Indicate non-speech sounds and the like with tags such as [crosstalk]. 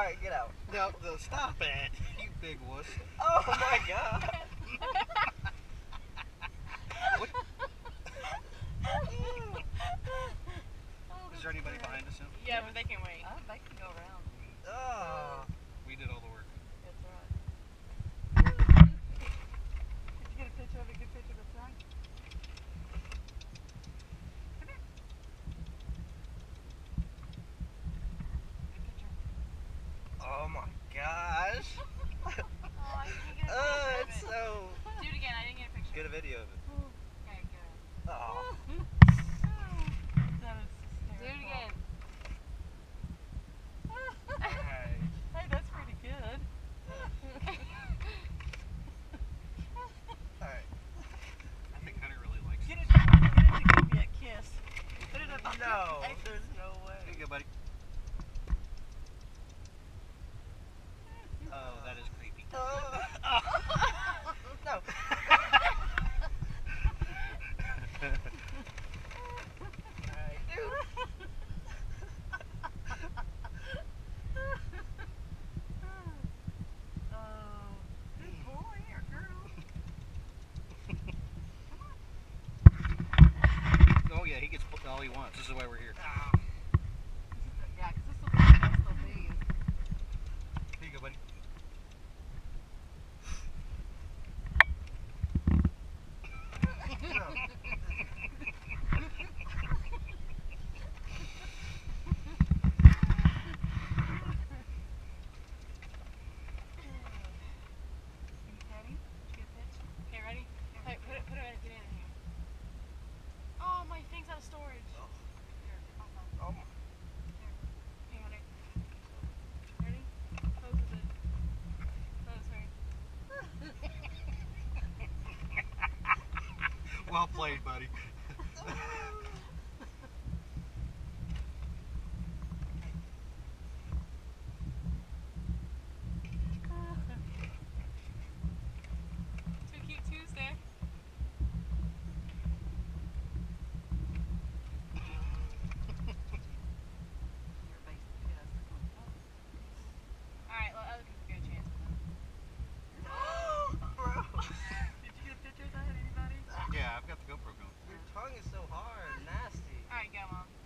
Alright, get out. No, no, stop it. [laughs] You big wuss. Oh, oh my god. [laughs] Is there anybody behind us now? Yeah, but they can wait. Oh, they can go around. Oh. We did all the work. God. all he wants. This is why we're here. plane, buddy. [laughs] got the GoPro going. Your tongue is so hard, nasty. All right, go mom.